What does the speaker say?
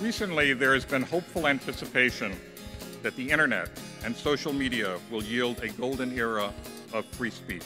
Recently, there has been hopeful anticipation that the internet and social media will yield a golden era of free speech.